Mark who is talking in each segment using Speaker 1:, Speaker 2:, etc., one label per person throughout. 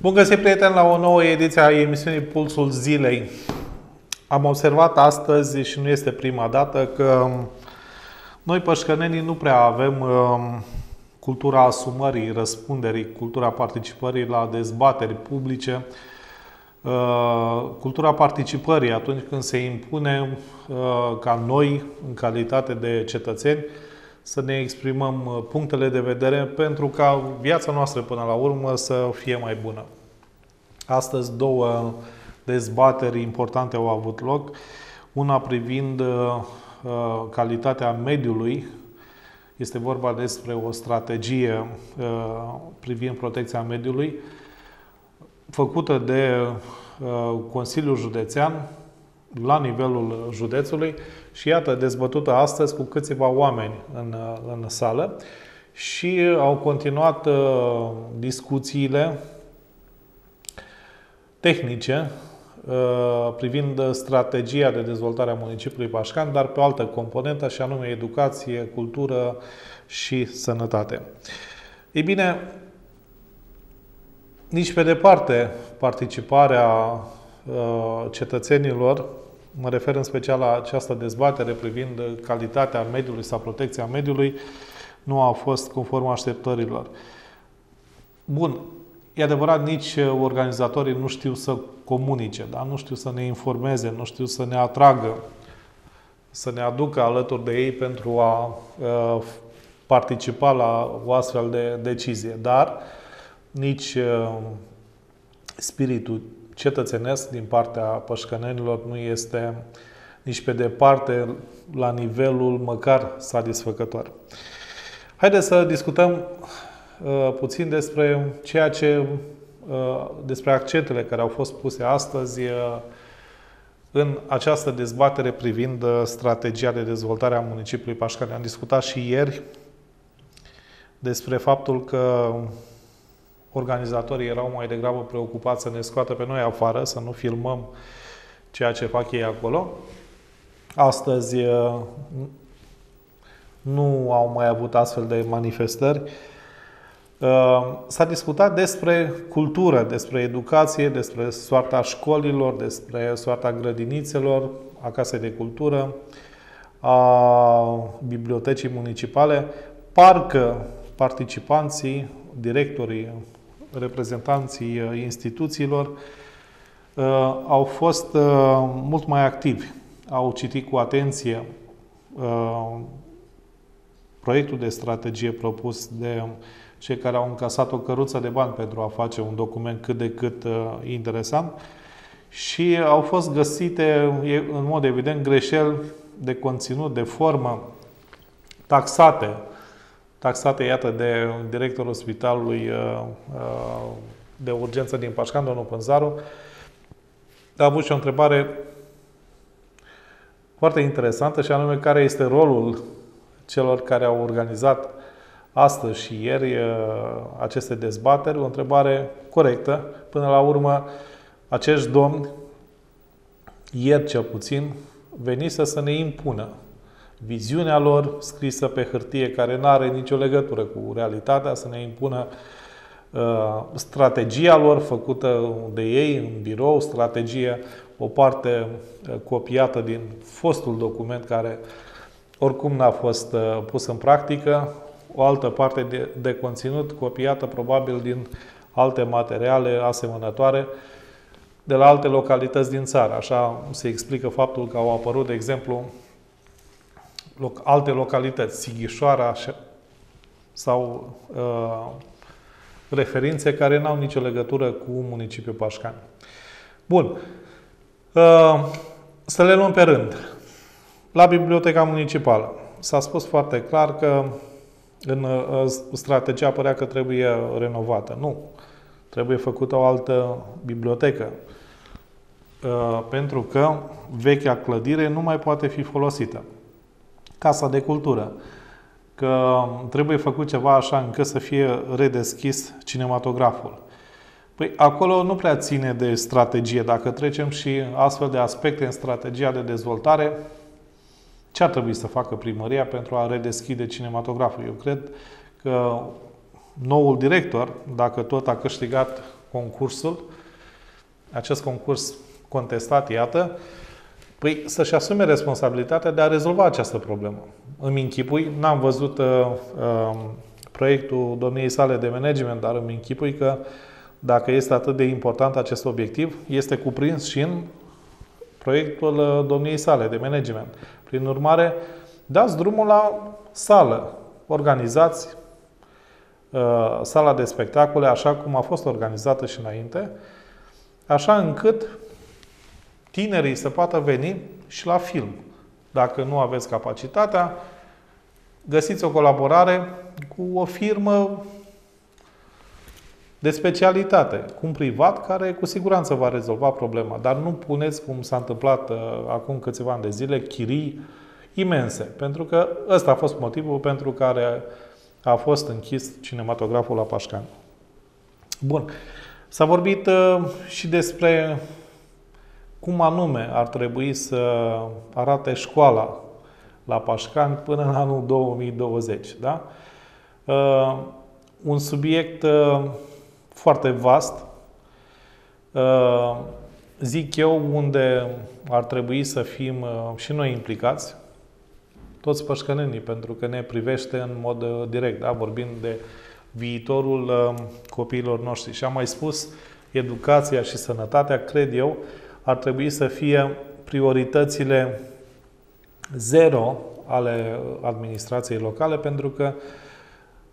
Speaker 1: Bun găsit, prieteni, la o nouă ediție a emisiunii Pulsul Zilei. Am observat astăzi, și nu este prima dată, că noi, pășcănenii, nu prea avem um, cultura asumării, răspunderii, cultura participării la dezbateri publice, uh, cultura participării atunci când se impune uh, ca noi, în calitate de cetățeni, să ne exprimăm uh, punctele de vedere pentru ca viața noastră până la urmă să fie mai bună. Astăzi două dezbateri importante au avut loc. Una privind uh, uh, calitatea mediului. Este vorba despre o strategie privind protecția mediului făcută de Consiliul Județean la nivelul județului și iată, dezbătută astăzi cu câțiva oameni în, în sală și au continuat uh, discuțiile tehnice uh, privind strategia de dezvoltare a municipiului Pașcan, dar pe o altă componentă, și anume educație, cultură și sănătate. Ei bine, nici pe departe participarea uh, cetățenilor Mă refer în special la această dezbatere privind calitatea mediului sau protecția mediului, nu a fost conform așteptărilor. Bun, e adevărat, nici organizatorii nu știu să comunice, da? nu știu să ne informeze, nu știu să ne atragă, să ne aducă alături de ei pentru a uh, participa la o astfel de decizie. Dar nici uh, spiritul cetățenesc din partea pășcănenilor nu este nici pe departe la nivelul măcar satisfăcător. Haideți să discutăm uh, puțin despre ceea ce uh, despre accentele care au fost puse astăzi uh, în această dezbatere privind uh, strategia de dezvoltare a municipiului Pașcani. Am discutat și ieri despre faptul că organizatorii erau mai degrabă preocupați să ne scoată pe noi afară, să nu filmăm ceea ce fac ei acolo. Astăzi nu au mai avut astfel de manifestări. S-a discutat despre cultură, despre educație, despre soarta școlilor, despre soarta grădinițelor, a casei de cultură, a bibliotecii municipale. Parcă participanții, directorii reprezentanții uh, instituțiilor uh, au fost uh, mult mai activi. Au citit cu atenție proiectul de strategie propus de cei care au încasat o căruță de bani pentru a face un document cât de cât interesant și au fost găsite, în mod evident, greșeli de conținut, de formă, taxate taxate, iată, de directorul spitalului uh, uh, de urgență din Pașcan, domnul Pânzaru, a avut și o întrebare foarte interesantă și anume care este rolul celor care au organizat astăzi și ieri uh, aceste dezbateri, o întrebare corectă. Până la urmă, acești domni, ieri cel puțin, venise să ne impună viziunea lor scrisă pe hârtie care nu are nicio legătură cu realitatea, să ne impună uh, strategia lor făcută de ei în birou, strategie, o parte uh, copiată din fostul document care oricum n-a fost uh, pus în practică, o altă parte de, de conținut copiată probabil din alte materiale asemănătoare de la alte localități din țară. Așa se explică faptul că au apărut, de exemplu, loc, alte localități, Sighișoara sau uh, referințe care n-au nicio legătură cu municipiul Pașcani. Bun. Uh, să le luăm pe rând. La Biblioteca Municipală s-a spus foarte clar că în uh, strategia părea că trebuie renovată. Nu. Trebuie făcută o altă bibliotecă. Uh, pentru că vechea clădire nu mai poate fi folosită. Casa de Cultură, că trebuie făcut ceva așa încât să fie redeschis cinematograful. Păi acolo nu prea ține de strategie. Dacă trecem și astfel de aspecte în strategia de dezvoltare, ce ar trebui să facă primăria pentru a redeschide cinematograful? Eu cred că noul director, dacă tot a câștigat concursul, acest concurs contestat, iată, păi să-și asume responsabilitatea de a rezolva această problemă. Îmi închipui, n-am văzut uh, uh, proiectul domniei sale de management, dar îmi închipui că dacă este atât de important acest obiectiv, este cuprins și în proiectul uh, domniei sale de management. Prin urmare, dați drumul la sală, organizați uh, sala de spectacole așa cum a fost organizată și înainte, așa încât tinerii să poată veni și la film. Dacă nu aveți capacitatea, găsiți o colaborare cu o firmă de specialitate, cu un privat care cu siguranță va rezolva problema. Dar nu puneți, cum s-a întâmplat uh, acum câțiva ani de zile, chirii imense. Pentru că ăsta a fost motivul pentru care a fost închis cinematograful la Pașcan. Bun. S-a vorbit uh, și despre cum anume ar trebui să arate școala la Pașcan până în anul 2020. Da? Uh, un subiect uh, foarte vast, uh, zic eu, unde ar trebui să fim uh, și noi implicați, toți pășcănenii, pentru că ne privește în mod uh, direct, da? vorbind de viitorul uh, copiilor noștri. Și am mai spus, educația și sănătatea, cred eu, ar trebui să fie prioritățile zero ale administrației locale, pentru că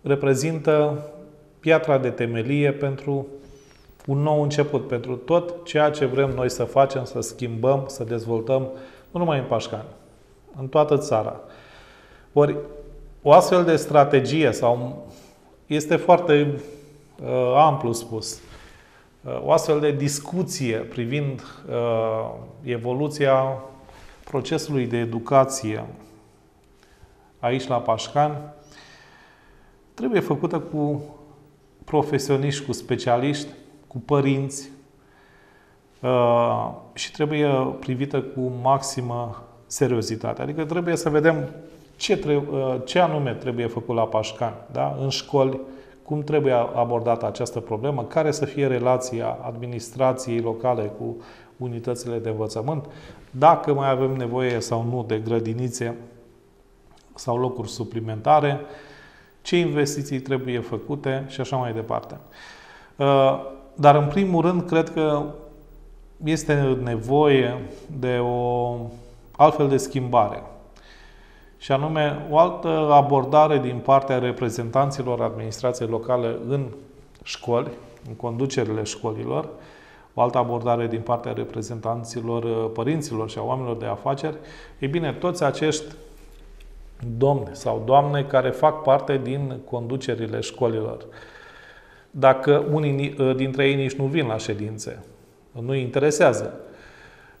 Speaker 1: reprezintă piatra de temelie pentru un nou început, pentru tot ceea ce vrem noi să facem, să schimbăm, să dezvoltăm, nu numai în Pașcani, în toată țara. Ori o astfel de strategie sau este foarte uh, amplu spus, uh, o astfel de discuție privind uh, evoluția procesului de educație aici la Pașcan trebuie făcută cu profesioniști, cu specialiști, cu părinți uh, și trebuie privită cu maximă seriozitate. Adică trebuie să vedem ce, trebuie, uh, ce anume trebuie făcut la Pașcan, da? în școli, cum trebuie abordată această problemă, care să fie relația administrației locale cu unitățile de învățământ, dacă mai avem nevoie sau nu de grădinițe sau locuri suplimentare, ce investiții trebuie făcute și așa mai departe. Uh, dar, în primul rând, cred că este nevoie de o altfel de schimbare. Și anume, o altă abordare din partea reprezentanților administrației locale în școli, în conducerile școlilor, o altă abordare din partea reprezentanților uh, părinților și a oamenilor de afaceri, ei bine, toți acești domni sau doamne care fac parte din conducerile școlilor. Dacă unii uh, dintre ei nici nu vin la ședințe, nu îi interesează.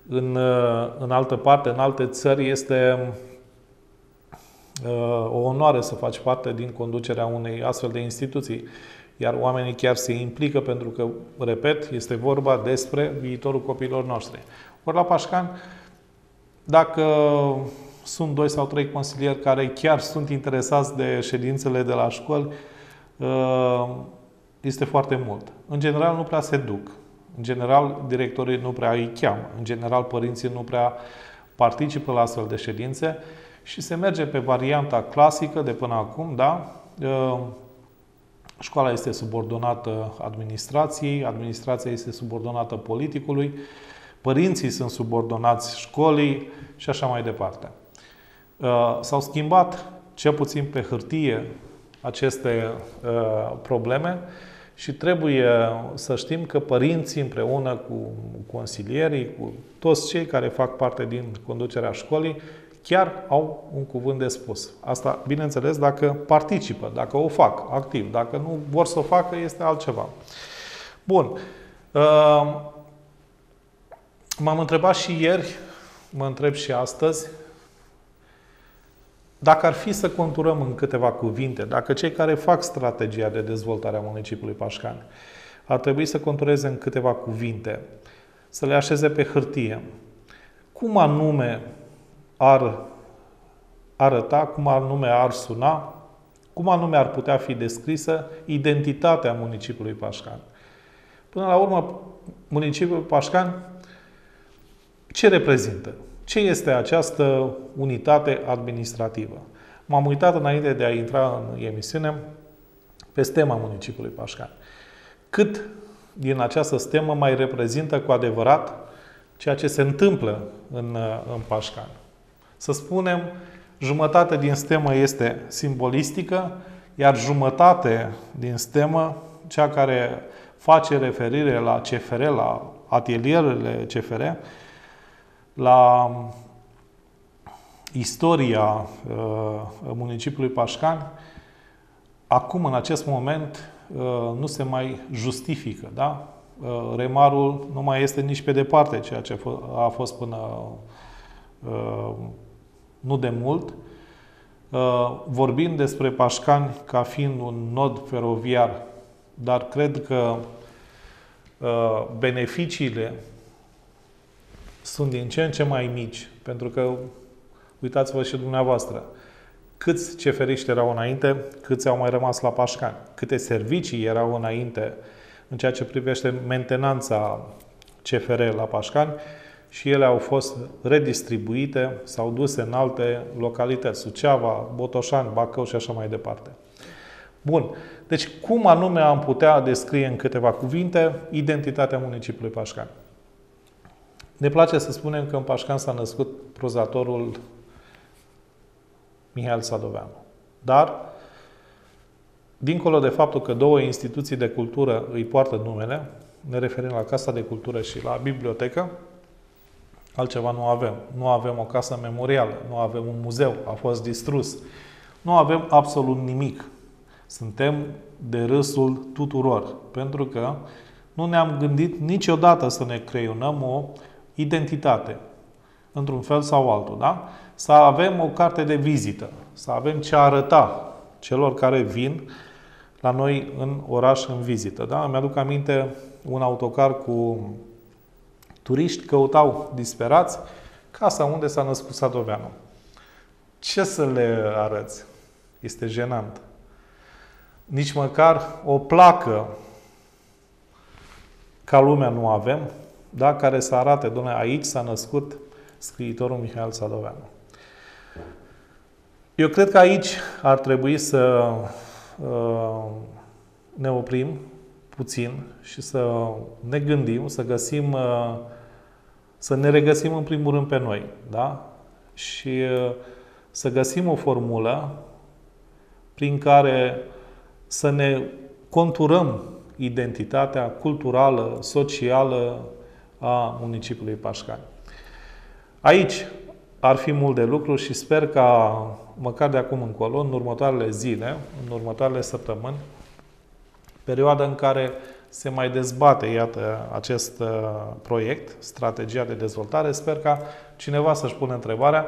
Speaker 1: În, uh, în altă parte, în alte țări, este uh, o onoare să faci parte din conducerea unei astfel de instituții. Iar oamenii chiar se implică pentru că, repet, este vorba despre viitorul copiilor noștri. Ori la Pașcan, dacă sunt doi sau trei consilieri care chiar sunt interesați de ședințele de la școli, uh, este foarte mult. În general nu prea se duc. În general, directorii nu prea îi cheamă. În general, părinții nu prea participă la astfel de ședințe și se merge pe varianta clasică de până acum, da? Uh, școala este subordonată administrației, administrația este subordonată politicului, părinții sunt subordonați școlii și așa mai departe. Uh, s-au schimbat, cel puțin pe hârtie, aceste uh, probleme și trebuie să știm că părinții împreună cu consilierii, cu toți cei care fac parte din conducerea școlii, chiar au un cuvânt de spus. Asta, bineînțeles, dacă participă, dacă o fac activ. Dacă nu vor să o facă, este altceva. Bun. Uh, m-am întrebat și ieri, mă întreb și astăzi, dacă ar fi să conturăm în câteva cuvinte, dacă cei care fac strategia de dezvoltare a municipiului Pașcani ar trebui să contureze în câteva cuvinte, să le așeze pe hârtie, cum anume ar arăta, cum anume ar suna, cum anume ar putea fi descrisă identitatea municipiului Pașcani. Până la urmă, municipiul Pașcani ce reprezintă? Ce este această unitate administrativă? M-am uitat înainte de a intra în emisiune pe stema municipiului Pașcani. Cât din această stemă mai reprezintă cu adevărat ceea ce se întâmplă în, în Pașcani? Să spunem, jumătate din stemă este simbolistică, iar jumătate din stemă, cea care face referire la CFR, la atelierele CFR, la istoria uh, municipiului Pașcani, acum, în acest moment, uh, nu se mai justifică. Da? Uh, remarul nu mai este nici pe departe ceea ce a fost până uh, nu de mult. Uh, vorbim despre Pașcani ca fiind un nod feroviar, dar cred că uh, beneficiile sunt din ce în ce mai mici, pentru că, uitați-vă și dumneavoastră, câți ceferiști erau înainte, câți au mai rămas la Pașcani, câte servicii erau înainte în ceea ce privește mentenanța CFR la Pașcani și ele au fost redistribuite sau duse în alte localități, Suceava, Botoșani, Bacău și așa mai departe. Bun. Deci, cum anume am putea descrie în câteva cuvinte identitatea municipiului Pașcani? Ne place să spunem că în Pașcan s-a născut prozatorul Mihail Sadoveanu. Dar, dincolo de faptul că două instituții de cultură îi poartă numele, ne referim la Casa de Cultură și la Bibliotecă, altceva nu avem. Nu avem o casă memorială, nu avem un muzeu, a fost distrus. Nu avem absolut nimic. Suntem de râsul tuturor, pentru că nu ne-am gândit niciodată să ne creionăm o identitate, într-un fel sau altul, da? Să avem o carte de vizită, să avem ce arăta celor care vin la noi în oraș în vizită, da? Îmi aduc aminte un autocar cu turiști căutau disperați casa unde s-a născut Sadoveanu. Ce să le arăți? Este jenant. Nici măcar o placă ca lumea nu avem, da? care să arate, domnule, aici s-a născut scriitorul Mihail Sadoveanu. Eu cred că aici ar trebui să uh, ne oprim puțin și să ne gândim, să găsim, uh, să ne regăsim în primul rând pe noi, da? Și uh, să găsim o formulă prin care să ne conturăm identitatea culturală, socială, a municipiului Pașcani. Aici ar fi mult de lucru și sper ca, măcar de acum încolo, în următoarele zile, în următoarele săptămâni, perioada în care se mai dezbate, iată, acest uh, proiect, strategia de dezvoltare, sper ca cineva să-și pună întrebarea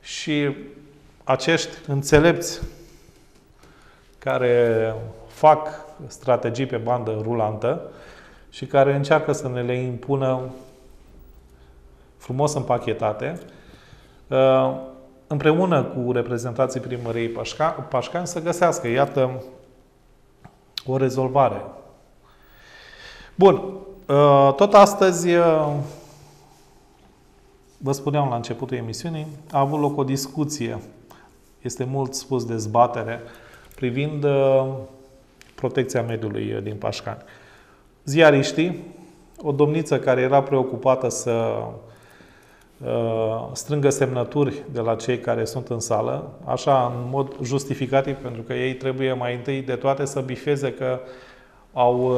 Speaker 1: și acești înțelepți care fac strategii pe bandă rulantă, și care încearcă să ne le impună frumos împachetate, uh, împreună cu reprezentanții primăriei Pașcani să găsească, iată, o rezolvare. Bun. Uh, tot astăzi, uh, vă spuneam la începutul emisiunii, a avut loc o discuție, este mult spus dezbatere, privind protecția mediului din Pașcani ziariștii, o domniță care era preocupată să uh, strângă semnături de la cei care sunt în sală, așa în mod justificativ, pentru că ei trebuie mai întâi de toate să bifeze că au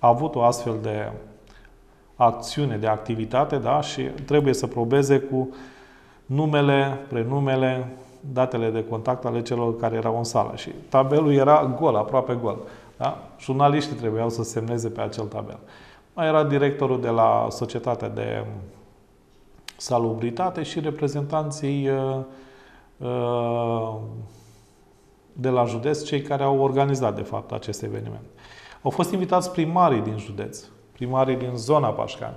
Speaker 1: uh, avut o astfel de acțiune, de activitate, da? și trebuie să probeze cu numele, prenumele, datele de contact ale celor care erau în sală. Și tabelul era gol, aproape gol. Da? Jurnaliștii trebuiau să semneze pe acel tabel. Mai era directorul de la Societatea de Salubritate și reprezentanții uh, uh, de la județ, cei care au organizat, de fapt, acest eveniment. Au fost invitați primarii din județ, primarii din zona Pașcani.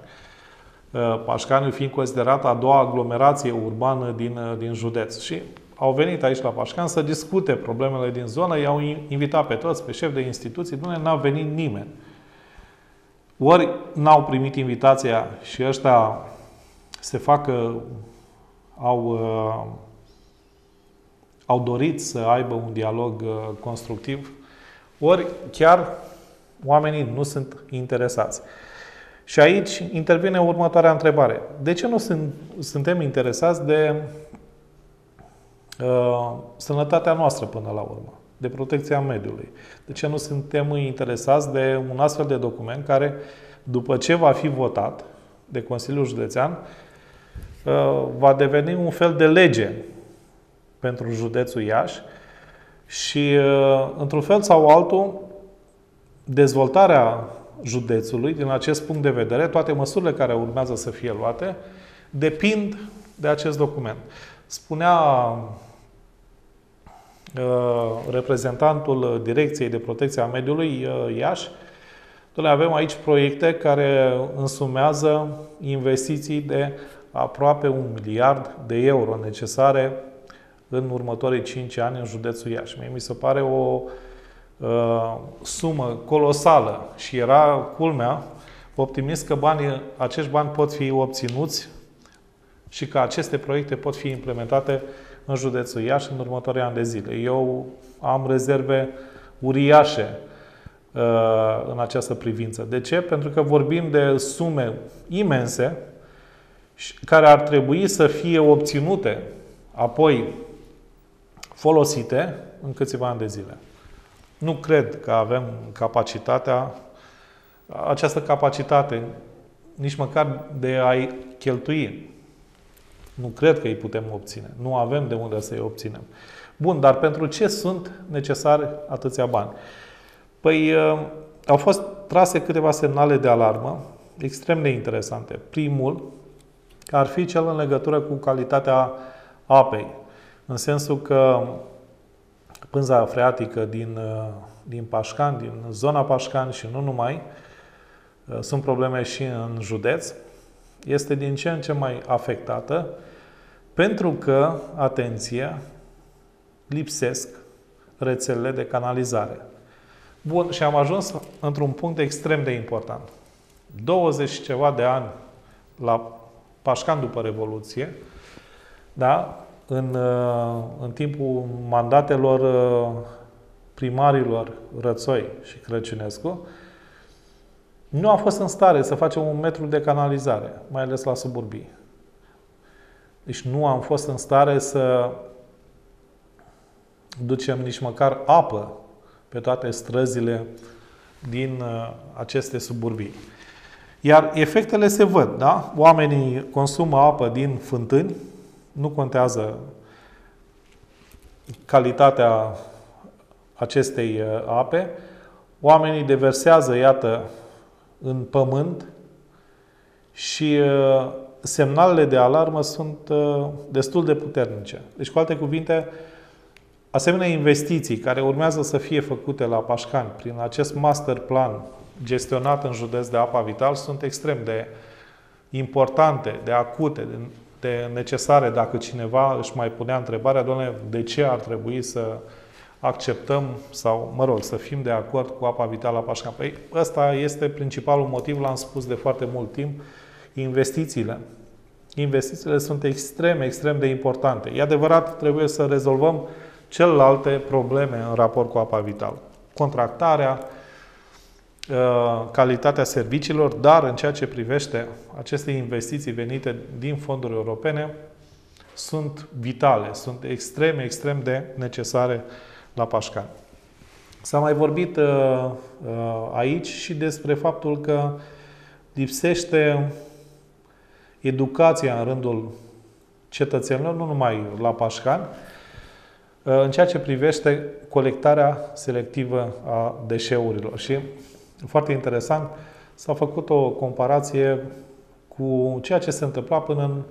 Speaker 1: Uh, Pașcani fiind considerată a doua aglomerație urbană din, din județ. Și au venit aici la Pașcan să discute problemele din zonă, i-au invitat pe toți, pe șef de instituții, nu n-a venit nimeni. ori n-au primit invitația și ăștia se facă, au, uh, au dorit să aibă un dialog uh, constructiv, ori chiar oamenii nu sunt interesați. Și aici intervine următoarea întrebare. De ce nu sunt, suntem interesați de uh, sănătatea noastră până la urmă? De protecția mediului? De ce nu suntem interesați de un astfel de document care, după ce va fi votat de Consiliul Județean, uh, va deveni un fel de lege pentru județul Iași și, uh, într-un fel sau altul, dezvoltarea județului, din acest punct de vedere, toate măsurile care urmează să fie luate, depind de acest document. Spunea uh, reprezentantul Direcției de Protecție a Mediului uh, Iași, noi avem aici proiecte care însumează investiții de aproape un miliard de euro necesare în următorii 5 ani în județul Iași. Mie mi se pare o uh, sumă colosală și era culmea optimist că banii, acești bani pot fi obținuți și că aceste proiecte pot fi implementate în județul Iași în următorii ani de zile. Eu am rezerve uriașe uh, în această privință. De ce? Pentru că vorbim de sume imense care ar trebui să fie obținute apoi folosite în câțiva ani de zile. Nu cred că avem capacitatea, această capacitate, nici măcar de a-i cheltui. Nu cred că îi putem obține. Nu avem de unde să-i obținem. Bun, dar pentru ce sunt necesari atâția bani? Păi uh, au fost trase câteva semnale de alarmă extrem de interesante. Primul ar fi cel în legătură cu calitatea apei. În sensul că pânza freatică din, uh, din Pașcan, din zona Pașcan și nu numai, uh, sunt probleme și în județ, este din ce în ce mai afectată pentru că, atenție, lipsesc rețelele de canalizare. Bun, și am ajuns într-un punct extrem de important. 20 și ceva de ani la Pașcan după Revoluție, da? În, uh, în timpul mandatelor uh, primarilor Rățoi și Crăciunescu, nu a fost în stare să facem un metru de canalizare, mai ales la suburbii. Deci nu am fost în stare să ducem nici măcar apă pe toate străzile din uh, aceste suburbii. Iar efectele se văd, da? Oamenii consumă apă din fântâni, nu contează calitatea acestei uh, ape. Oamenii deversează, iată, în pământ și uh, semnalele de alarmă sunt uh, destul de puternice. Deci, cu alte cuvinte, asemenea investiții care urmează să fie făcute la Pașcani prin acest master plan gestionat în județ de apa vital sunt extrem de importante, de acute, de de necesare dacă cineva își mai punea întrebarea, doamne, de ce ar trebui să acceptăm sau, mă rog, să fim de acord cu apa vitală a Pașcan. Păi ăsta este principalul motiv, l-am spus de foarte mult timp, investițiile. Investițiile sunt extrem, extrem de importante. E adevărat, trebuie să rezolvăm celelalte probleme în raport cu apa vitală. Contractarea, Uh, calitatea serviciilor, dar în ceea ce privește aceste investiții venite din fonduri europene, sunt vitale, sunt extrem, extrem de necesare la Pașcan. S-a mai vorbit uh, uh, aici și despre faptul că lipsește educația în rândul cetățenilor, nu numai la Pașcan, uh, în ceea ce privește colectarea selectivă a deșeurilor. Și foarte interesant, s-a făcut o comparație cu ceea ce se întâmpla până în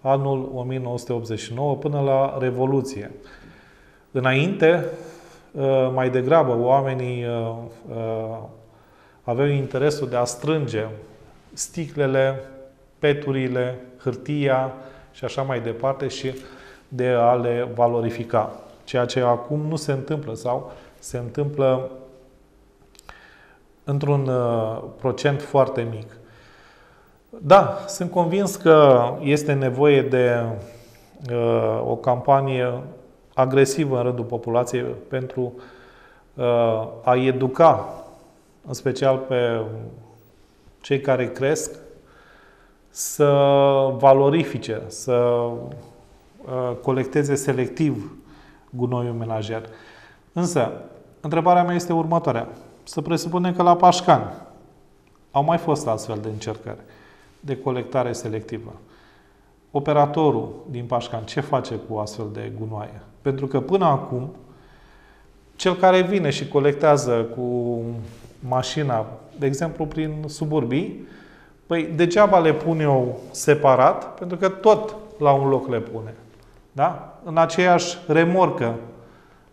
Speaker 1: anul 1989, până la Revoluție. Înainte, uh, mai degrabă, oamenii uh, uh, aveau interesul de a strânge sticlele, peturile, hârtia și așa mai departe și de a le valorifica. Ceea ce acum nu se întâmplă sau se întâmplă într-un uh, procent foarte mic. Da, sunt convins că este nevoie de uh, o campanie agresivă în rândul populației pentru uh, a educa, în special pe cei care cresc, să valorifice, să uh, colecteze selectiv gunoiul menajer. Însă, întrebarea mea este următoarea. Să presupunem că la Pașcan au mai fost astfel de încercări de colectare selectivă. Operatorul din Pașcan ce face cu astfel de gunoaie? Pentru că până acum, cel care vine și colectează cu mașina, de exemplu prin suburbii, păi degeaba le pun eu separat, pentru că tot la un loc le pune. Da? În aceeași remorcă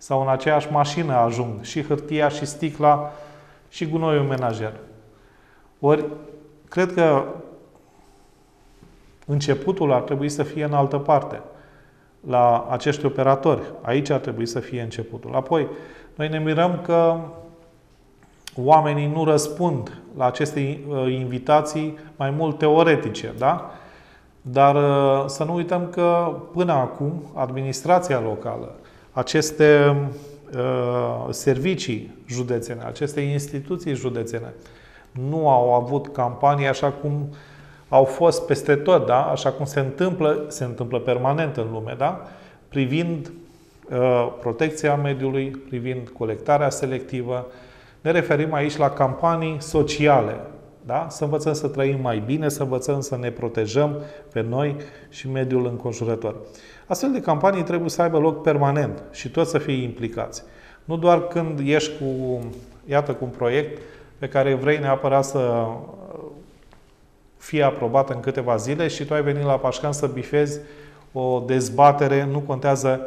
Speaker 1: sau în aceeași mașină ajung și hârtia și sticla și gunoiul menajer. Ori, cred că începutul ar trebui să fie în altă parte, la acești operatori. Aici ar trebui să fie începutul. Apoi, noi ne mirăm că oamenii nu răspund la aceste uh, invitații mai mult teoretice, da? Dar uh, să nu uităm că până acum administrația locală, aceste uh, servicii județene, aceste instituții județene nu au avut campanii așa cum au fost peste tot, da? așa cum se întâmplă, se întâmplă permanent în lume, da? privind uh, protecția mediului, privind colectarea selectivă. Ne referim aici la campanii sociale, da? Să învățăm să trăim mai bine, să învățăm să ne protejăm pe noi și mediul înconjurător. Astfel de campanii trebuie să aibă loc permanent și toți să fie implicați. Nu doar când ești cu, iată, cu un proiect pe care vrei neapărat să fie aprobat în câteva zile și tu ai venit la Pașcan să bifezi o dezbatere, nu contează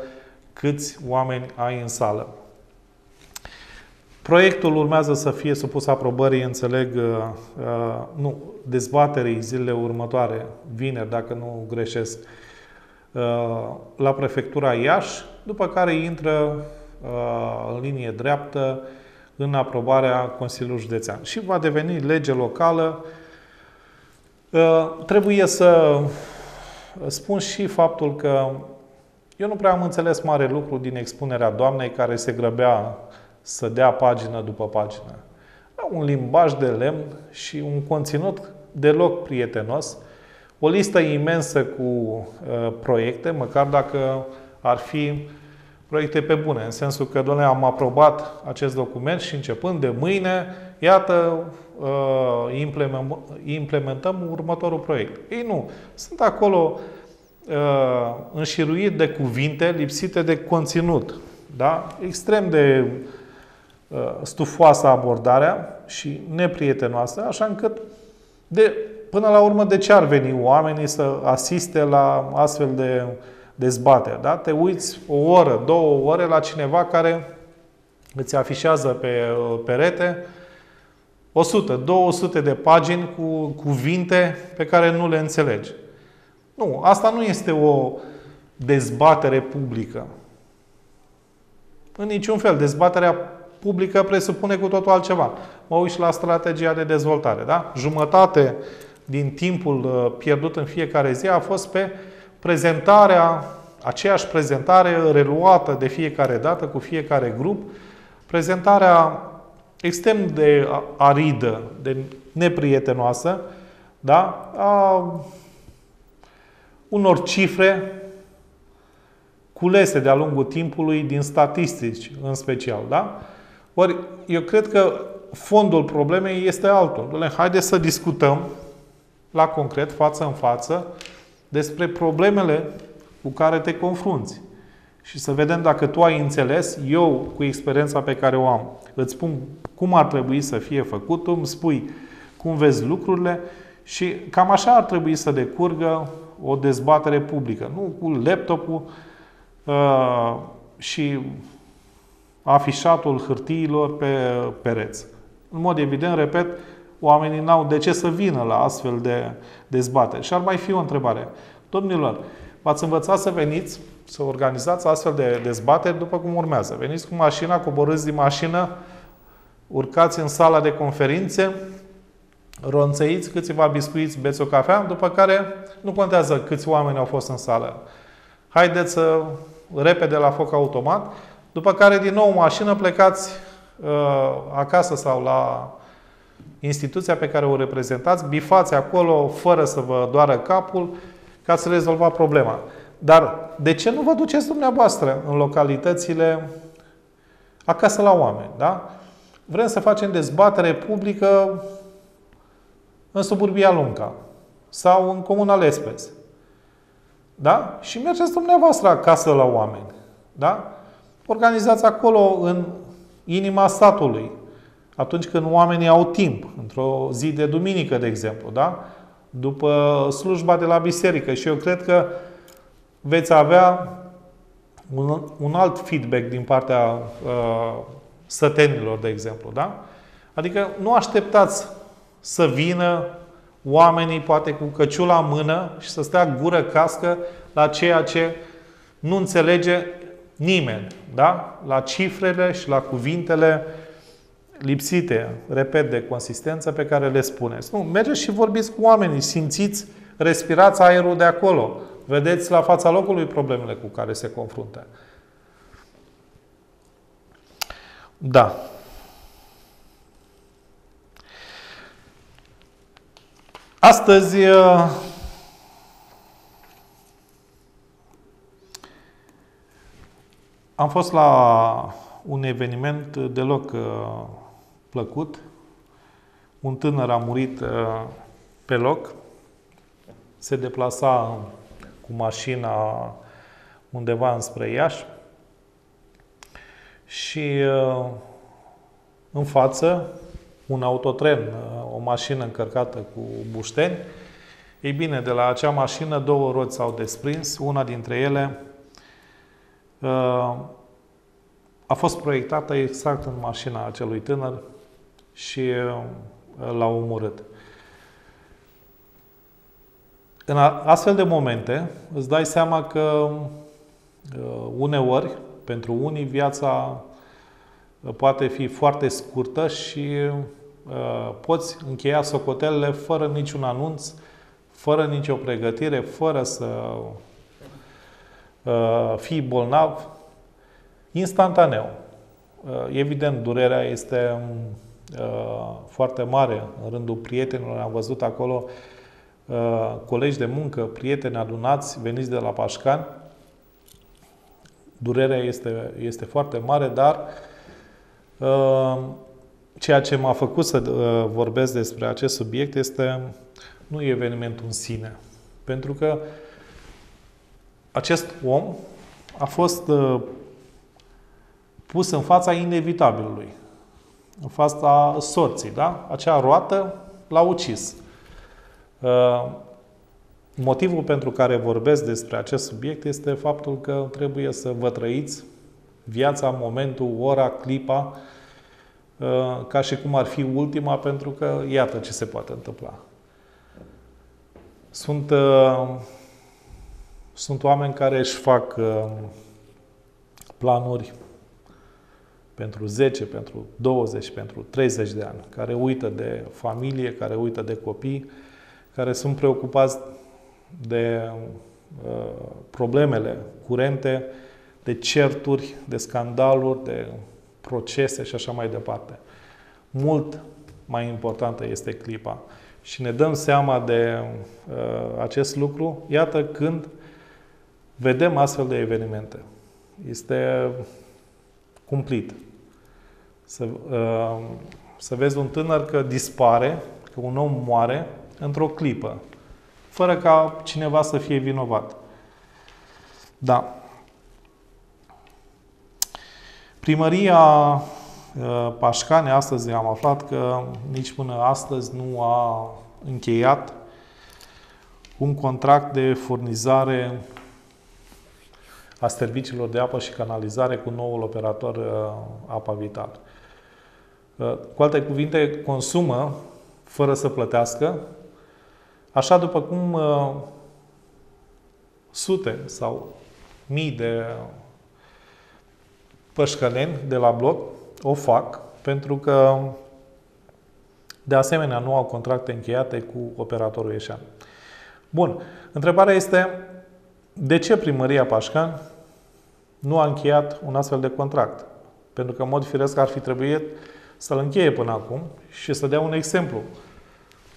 Speaker 1: câți oameni ai în sală. Proiectul urmează să fie supus aprobării, înțeleg, uh, uh, nu, dezbaterii zilele următoare, vineri, dacă nu greșesc, uh, la prefectura Iași, după care intră în linie dreaptă în aprobarea Consiliului Județean. Și va deveni lege locală. Trebuie să spun și faptul că eu nu prea am înțeles mare lucru din expunerea doamnei care se grăbea să dea pagină după pagină. Un limbaj de lemn și un conținut deloc prietenos, o listă imensă cu uh, proiecte, măcar dacă ar fi proiecte pe bune, în sensul că, doamne, am aprobat acest document și începând de mâine, iată, uh, implementăm următorul proiect. Ei nu. Sunt acolo uh, înșiruit de cuvinte lipsite de conținut. Da? Extrem de Uh, stufoasă abordarea și neprietenoasă, așa încât de, până la urmă de ce ar veni oamenii să asiste la astfel de dezbateri? Da? Te uiți o oră, două ore la cineva care îți afișează pe uh, perete 100, 200 de pagini cu cuvinte pe care nu le înțelegi. Nu, asta nu este o dezbatere publică. În niciun fel. Dezbaterea publică presupune cu totul altceva. Mă uit și la strategia de dezvoltare. Da? Jumătate din timpul uh, pierdut în fiecare zi a fost pe prezentarea, aceeași prezentare reluată de fiecare dată cu fiecare grup, prezentarea extrem de aridă, de neprietenoasă, da? a unor cifre culese de-a lungul timpului din statistici în special. Da? Ori, eu cred că fondul problemei este altul. Haideți să discutăm la concret, față în față, despre problemele cu care te confrunți. Și să vedem dacă tu ai înțeles, eu, cu experiența pe care o am, îți spun cum ar trebui să fie făcut, tu îmi spui cum vezi lucrurile și cam așa ar trebui să decurgă o dezbatere publică. Nu cu laptopul uh, și afișatul hârtiilor pe pereți. În mod evident, repet, oamenii n-au de ce să vină la astfel de dezbateri. Și ar mai fi o întrebare. Domnilor, v-ați învățat să veniți, să organizați astfel de dezbateri după cum urmează. Veniți cu mașina, coborâți din mașină, urcați în sala de conferințe, ronțăiți câțiva biscuiți, beți o cafea, după care nu contează câți oameni au fost în sală. Haideți să repede la foc automat, după care din nou mașină plecați uh, acasă sau la instituția pe care o reprezentați, bifați acolo fără să vă doară capul ca să rezolvați problema. Dar de ce nu vă duceți dumneavoastră în localitățile acasă la oameni, da? Vrem să facem dezbatere publică în suburbia Lunca sau în comuna Lespez. Da? Și mergeți dumneavoastră acasă la oameni. Da? Organizați acolo în inima statului, atunci când oamenii au timp, într-o zi de duminică, de exemplu, da? după slujba de la biserică. Și eu cred că veți avea un, un alt feedback din partea uh, sătenilor, de exemplu. Da? Adică nu așteptați să vină oamenii, poate cu căciula în mână și să stea gură cască la ceea ce nu înțelege nimeni. Da? La cifrele și la cuvintele lipsite, repet, de consistență pe care le spuneți. Nu, mergeți și vorbiți cu oamenii, simțiți, respirați aerul de acolo. Vedeți la fața locului problemele cu care se confruntă. Da. Astăzi uh, am fost la un eveniment deloc uh, plăcut. Un tânăr a murit uh, pe loc. Se deplasa cu mașina undeva înspre Iași și în față un autotren, o mașină încărcată cu bușteni. Ei bine, de la acea mașină două roți s-au desprins, una dintre ele uh, a fost proiectată exact în mașina acelui tânăr și uh, l-a omorât. În astfel de momente îți dai seama că uh, uneori, pentru unii, viața poate fi foarte scurtă și uh, poți încheia socotelele fără niciun anunț, fără nicio pregătire, fără să uh, fii bolnav, instantaneu. Uh, evident, durerea este foarte mare în rândul prietenilor. Am văzut acolo colegi de muncă, prieteni adunați, veniți de la Pașcan. Durerea este, este foarte mare, dar uh, Ehm, ceea ce m-a făcut să uh, vorbesc despre acest subiect este nu e evenimentul în sine. Pentru că acest om a fost uh, pus în fața inevitabilului, în fața sorții, da? Acea roată l-a ucis. Ehm, motivul pentru care vorbesc despre acest subiect este faptul că trebuie să vă trăiți viața, momentul, ora, clipa, uh, ca și cum ar fi ultima, pentru că iată ce se poate întâmpla. Sunt, uh, sunt oameni care își fac uh, planuri pentru 10, pentru 20, pentru 30 de ani, care uită de familie, care uită de copii, care sunt preocupați de uh, problemele curente, de certuri, de scandaluri, de procese și așa mai departe. Mult mai importantă este clipa. Și ne dăm seama de uh, acest lucru, iată când vedem astfel de evenimente. Este cumplit. Să, uh, să vezi un tânăr că dispare, că un om moare într-o clipă, fără ca cineva să fie vinovat. Da. Primăria uh, Pașcane, astăzi am aflat că nici până astăzi nu a încheiat un contract de furnizare a serviciilor de apă și canalizare cu noul operator uh, Apa Vital. Uh, cu alte cuvinte, consumă fără să plătească, așa după cum sute sau mii de pășcăleni de la bloc o fac pentru că de asemenea nu au contracte încheiate cu operatorul ieșean. Bun. Întrebarea este de ce primăria Pașcan nu a încheiat un astfel de contract? Pentru că, în mod firesc, ar fi trebuit să-l încheie până acum și să dea un exemplu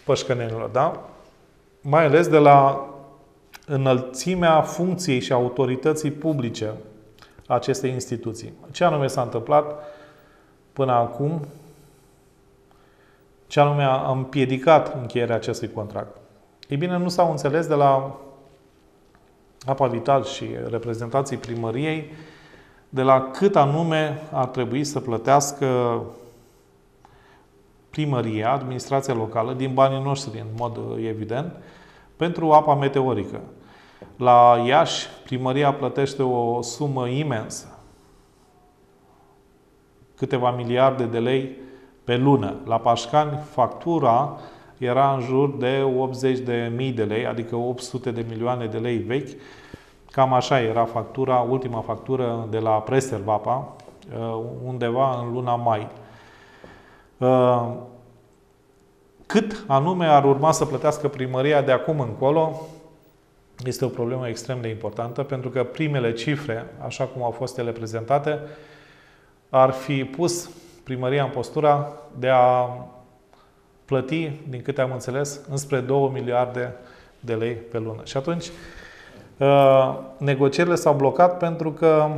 Speaker 1: pășcănenilor, da? Mai ales de la înălțimea funcției și autorității publice a acestei instituții. Ce anume s-a întâmplat până acum? Ce anume a împiedicat încheierea acestui contract? Ei bine, nu s-au înțeles de la Apa Vital și reprezentanții primăriei de la cât anume ar trebui să plătească primăria, administrația locală, din banii noștri, în mod evident, pentru apa meteorică. La Iași, primăria plătește o sumă imensă, câteva miliarde de lei pe lună. La Pașcani, factura era în jur de 80 de mii de lei, adică 800 de milioane de lei vechi. Cam așa era factura, ultima factură de la Preservapa, uh, undeva în luna mai. Uh, cât anume ar urma să plătească primăria de acum încolo, este o problemă extrem de importantă, pentru că primele cifre, așa cum au fost ele prezentate, ar fi pus primăria în postura de a plăti, din câte am înțeles, înspre 2 miliarde de lei pe lună. Și atunci, uh, negocierile s-au blocat pentru că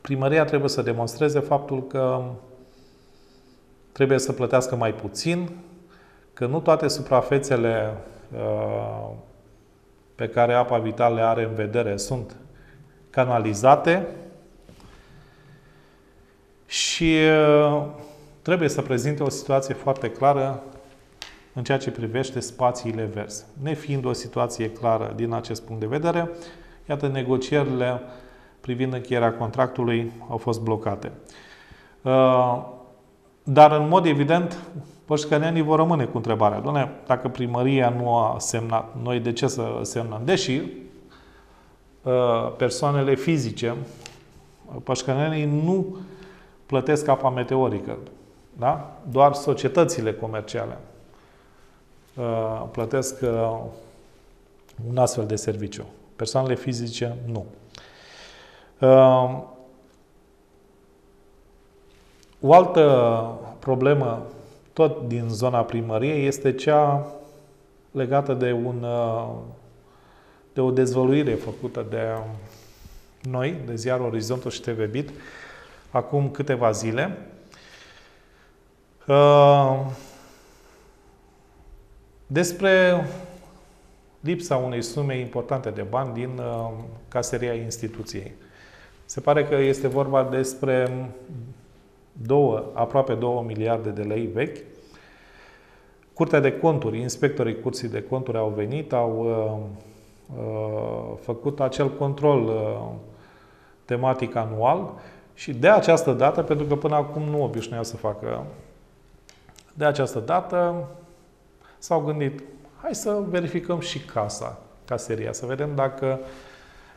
Speaker 1: primăria trebuie să demonstreze faptul că trebuie să plătească mai puțin, că nu toate suprafețele uh, pe care apa vitală le are în vedere sunt canalizate și uh, trebuie să prezinte o situație foarte clară în ceea ce privește spațiile verzi. Nefiind o situație clară din acest punct de vedere, iată, negocierile privind încheierea contractului au fost blocate. Uh, dar, în mod evident, pășcănenii vor rămâne cu întrebarea. Doamne, dacă primăria nu a semnat, noi de ce să semnăm? Deși uh, persoanele fizice, pășcănenii nu plătesc apa meteorică. Da? Doar societățile comerciale uh, plătesc uh, un astfel de serviciu. Persoanele fizice nu. O altă problemă, tot din zona primăriei, este cea legată de, un, de o dezvăluire făcută de noi, de ziarul Orizontul și TV Bit, acum câteva zile. Despre lipsa unei sume importante de bani din caseria instituției. Se pare că este vorba despre două, aproape 2 miliarde de lei vechi. Curtea de conturi, inspectorii curții de conturi au venit, au uh, uh, făcut acel control uh, tematic anual și de această dată, pentru că până acum nu obișnuiau să facă, de această dată s-au gândit, hai să verificăm și casa, caseria, să vedem dacă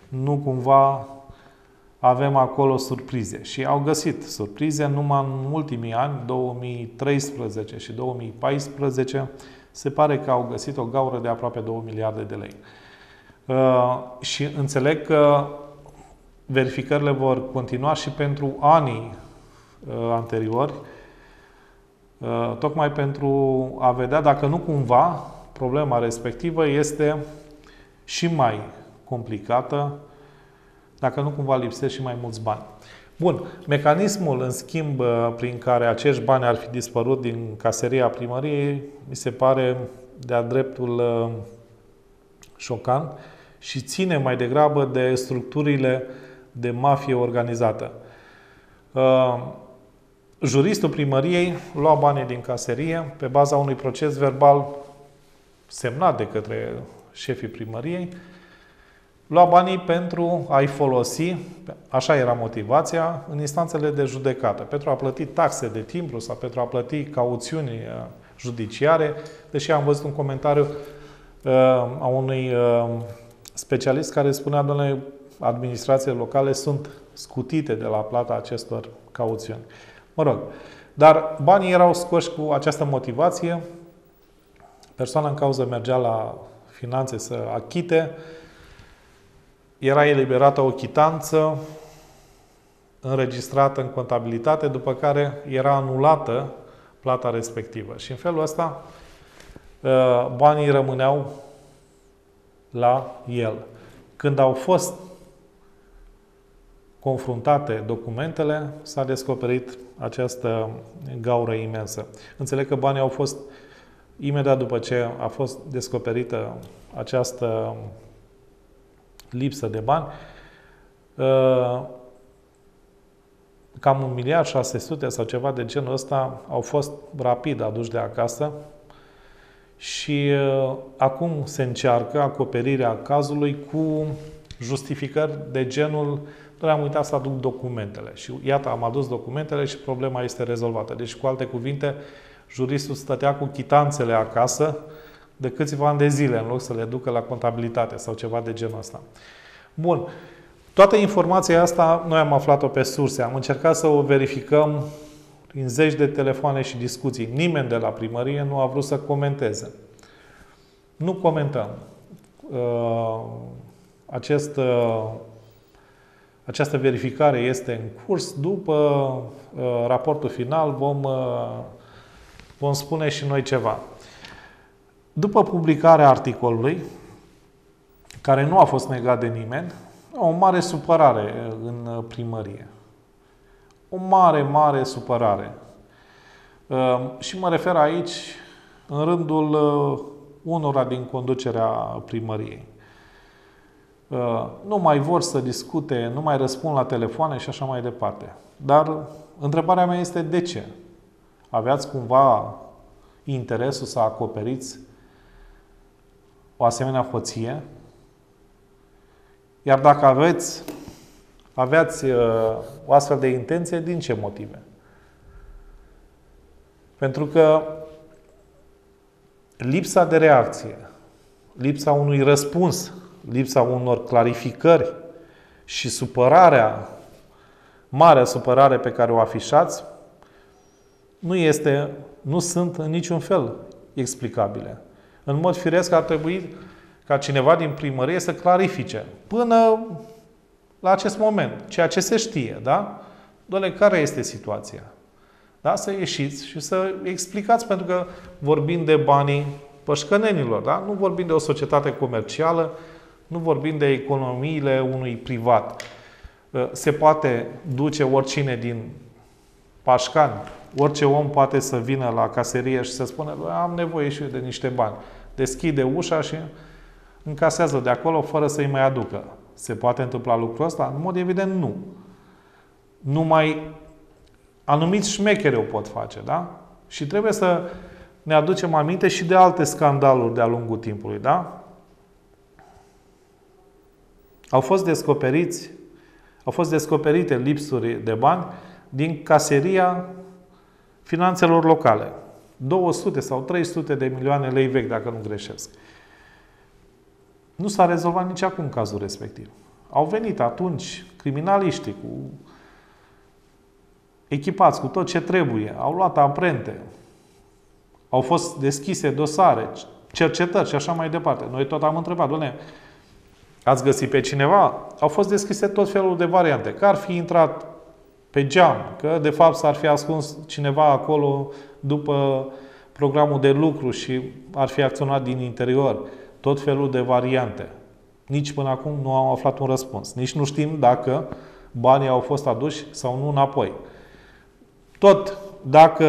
Speaker 1: nu cumva avem acolo surprize. Și au găsit surprize numai în ultimii ani, 2013 și 2014, se pare că au găsit o gaură de aproape 2 miliarde de lei. Uh, și înțeleg că verificările vor continua și pentru anii uh, anteriori, uh, tocmai pentru a vedea dacă nu cumva problema respectivă este și mai complicată dacă nu cumva lipsesc și mai mulți bani. Bun, mecanismul, în schimb, prin care acești bani ar fi dispărut din caseria primăriei, mi se pare de-a dreptul uh, șocant și ține mai degrabă de structurile de mafie organizată. Uh, juristul primăriei lua banii din caserie pe baza unui proces verbal semnat de către șefii primăriei lua banii pentru a-i folosi, așa era motivația, în instanțele de judecată, pentru a plăti taxe de timbru sau pentru a plăti cauțiuni uh, judiciare, deși am văzut un comentariu uh, a unui uh, specialist care spunea, domnule, administrațiile locale sunt scutite de la plata acestor cauțiuni. Mă rog. Dar banii erau scoși cu această motivație. Persoana în cauză mergea la finanțe să achite. Era eliberată o chitanță înregistrată în contabilitate, după care era anulată plata respectivă. Și în felul ăsta uh, banii rămâneau la el. Când au fost confruntate documentele, s-a descoperit această gaură imensă. Înțeleg că banii au fost imediat după ce a fost descoperită această lipsă de bani, uh, cam un miliard 600 sau ceva de genul ăsta au fost rapid aduși de acasă și uh, acum se încearcă acoperirea cazului cu justificări de genul nu am uitat să aduc documentele. Și iată, am adus documentele și problema este rezolvată. Deci, cu alte cuvinte, juristul stătea cu chitanțele acasă de câțiva ani de zile, în loc să le ducă la contabilitate sau ceva de genul ăsta. Bun. Toată informația asta noi am aflat-o pe surse. Am încercat să o verificăm în zeci de telefoane și discuții. Nimeni de la primărie nu a vrut să comenteze. Nu comentăm. Uh, acest, uh, această verificare este în curs. După uh, raportul final vom, vom spune și noi ceva. După publicarea articolului, care nu a fost negat de nimeni, o mare supărare în primărie. O mare, mare supărare. Și mă refer aici în rândul unora din conducerea primăriei. Nu mai vor să discute, nu mai răspund la telefoane și așa mai departe. Dar întrebarea mea este de ce? Aveați cumva interesul să acoperiți o asemenea hoție? Iar dacă aveți, aveați uh, o astfel de intenție, din ce motive? Pentru că lipsa de reacție, lipsa unui răspuns, lipsa unor clarificări și supărarea, marea supărare pe care o afișați, nu, este, nu sunt în niciun fel explicabile. În mod firesc ar trebui ca cineva din primărie să clarifice până la acest moment, ceea ce se știe, da? Doamne, care este situația? Da? Să ieșiți și să explicați, pentru că vorbim de banii pășcănenilor, da? Nu vorbim de o societate comercială, nu vorbim de economiile unui privat. Se poate duce oricine din Pașcani, orice om poate să vină la caserie și să spună am nevoie și eu de niște bani. Deschide ușa și încasează de acolo fără să-i mai aducă. Se poate întâmpla lucrul ăsta? În mod evident, nu. Numai anumiți șmecheri o pot face, da? Și trebuie să ne aducem aminte și de alte scandaluri de-a lungul timpului, da? Au fost descoperiți, au fost descoperite lipsuri de bani din caseria finanțelor locale. 200 sau 300 de milioane lei vechi, dacă nu greșesc. Nu s-a rezolvat nici acum cazul respectiv. Au venit atunci criminaliștii cu echipați cu tot ce trebuie, au luat amprente, au fost deschise dosare, cercetări și așa mai departe. Noi tot am întrebat, doamne, ați găsit pe cineva? Au fost deschise tot felul de variante. Că ar fi intrat pe geam, că de fapt s-ar fi ascuns cineva acolo după programul de lucru și ar fi acționat din interior tot felul de variante. Nici până acum nu am aflat un răspuns. Nici nu știm dacă banii au fost aduși sau nu înapoi. Tot dacă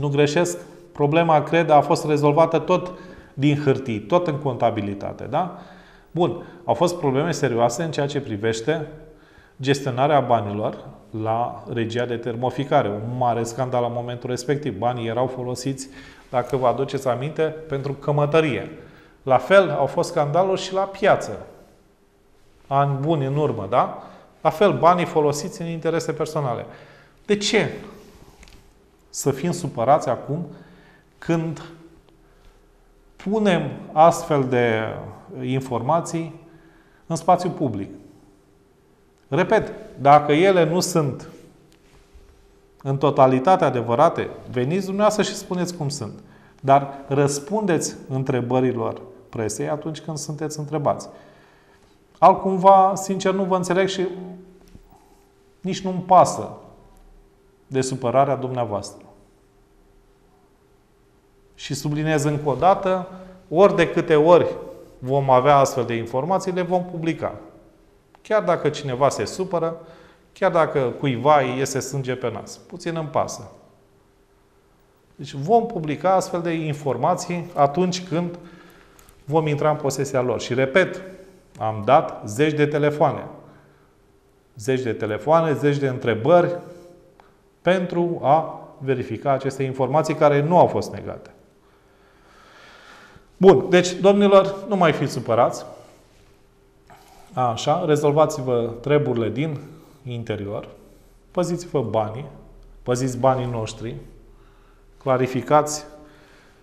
Speaker 1: nu greșesc, problema, cred, a fost rezolvată tot din hârtii, tot în contabilitate. Da? Bun, au fost probleme serioase în ceea ce privește gestionarea banilor la regia de termoficare. Un mare scandal la momentul respectiv. Banii erau folosiți dacă vă aduceți aminte, pentru cămătărie. La fel au fost scandaluri și la piață. Ani buni în urmă, da? La fel, banii folosiți în interese personale. De ce să fim supărați acum când punem astfel de informații în spațiu public? Repet, dacă ele nu sunt în totalitate adevărate, veniți dumneavoastră și spuneți cum sunt. Dar răspundeți întrebărilor presei atunci când sunteți întrebați. Altcumva, sincer, nu vă înțeleg și nici nu-mi pasă de supărarea dumneavoastră. Și subliniez încă o dată, ori de câte ori vom avea astfel de informații, le vom publica. Chiar dacă cineva se supără, chiar dacă cuiva îi iese sânge pe nas. Puțin îmi pasă. Deci vom publica astfel de informații atunci când vom intra în posesia lor. Și repet, am dat zeci de telefoane. Zeci de telefoane, zeci de întrebări pentru a verifica aceste informații care nu au fost negate. Bun, deci, domnilor, nu mai fiți supărați. Așa, rezolvați-vă treburile din interior, păziți-vă banii, păziți banii noștri, clarificați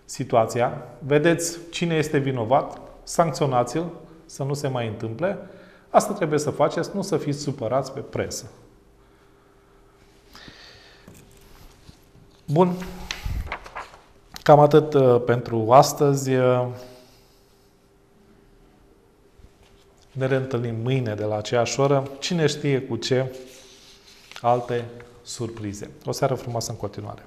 Speaker 1: situația, vedeți cine este vinovat, sancționați-l să nu se mai întâmple. Asta trebuie să faceți, nu să fiți supărați pe presă. Bun. Cam atât uh, pentru astăzi. Uh, ne reîntâlnim mâine de la aceeași oră. Cine știe cu ce alte surprize. O seară frumoasă în continuare.